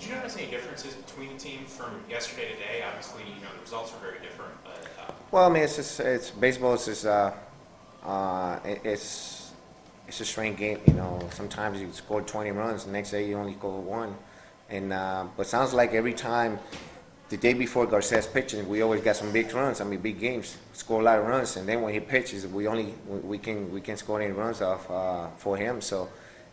Did you notice any differences between the team from yesterday to today? Obviously, you know, the results are very different, but uh, Well, I mean, it's just, it's baseball is just, uh, uh, it- it's it's a strange game. You know, sometimes you score 20 runs, the next day you only score one, and uh, but sounds like every time. The day before Garcia's pitching, we always got some big runs. I mean, big games, score a lot of runs, and then when he pitches, we only we we can we can score any runs off uh, for him. So,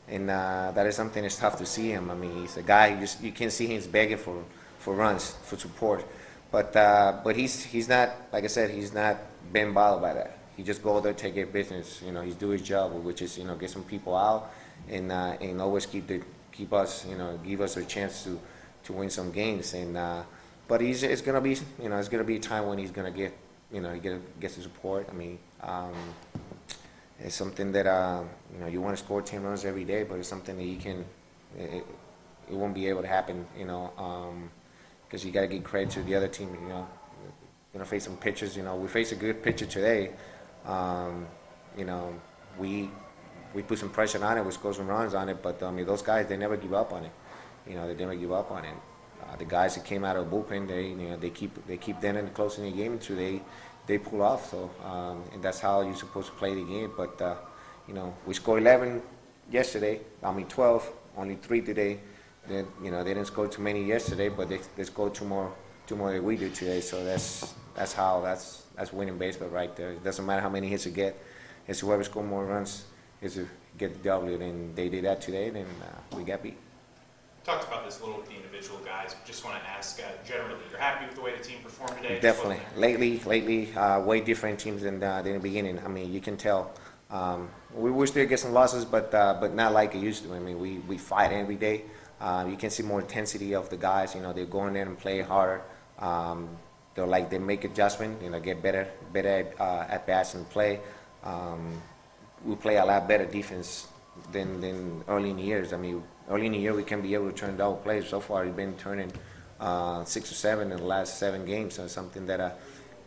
and uh, that is something that's tough to see him. I mean, he's a guy you just you can see he's begging for for runs for support, but uh, but he's he's not like I said he's not been bothered by that. He just go there take care of business. You know, he's do his job, which is you know get some people out and uh, and always keep the keep us you know give us a chance to to win some games and. Uh, but he's it's gonna be you know it's gonna be a time when he's gonna get you know he get gets the support. I mean, um, it's something that uh, you know you want to score ten runs every day, but it's something that you can it, it won't be able to happen. You know, because you got to give credit to the other team. You know, you know face some pitchers. You know, we face a good pitcher today. Um, you know, we we put some pressure on it, we score some runs on it, but I mean those guys they never give up on it. You know, they never give up on it. Uh, the guys that came out of the bullpen, they you know they keep they keep them in close in the game they they pull off. So um, and that's how you're supposed to play the game. But uh, you know we scored 11 yesterday. I mean 12, only three today. Then you know they didn't score too many yesterday, but they they scored two more two more than we do today. So that's that's how that's that's winning baseball right there. It doesn't matter how many hits you get. It's whoever scores more runs is to get the W. And they did that today. Then uh, we got beat. Talked about this a little with the individual guys. Just want to ask, uh, generally, you're happy with the way the team performed today? Definitely. Lately, lately, uh, way different teams than, uh, than the beginning. I mean, you can tell. Um, we we still get some losses, but uh, but not like it used to. I mean, we, we fight every day. Uh, you can see more intensity of the guys. You know, they're going there and play harder. Um, they're like they make adjustment. You know, get better better at, uh, at bats and play. Um, we play a lot better defense than than early in the years. I mean, early in the year we can be able to turn double plays. So far, we've been turning uh, six or seven in the last seven games. So something that uh,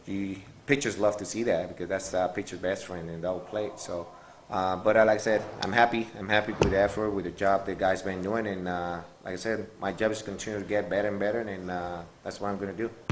you pitchers love to see that because that's uh, pitcher's best friend in double play. So, uh, but uh, like I said, I'm happy. I'm happy with the effort, with the job the guys been doing, and uh, like I said, my job is to continue to get better and better, and uh, that's what I'm going to do.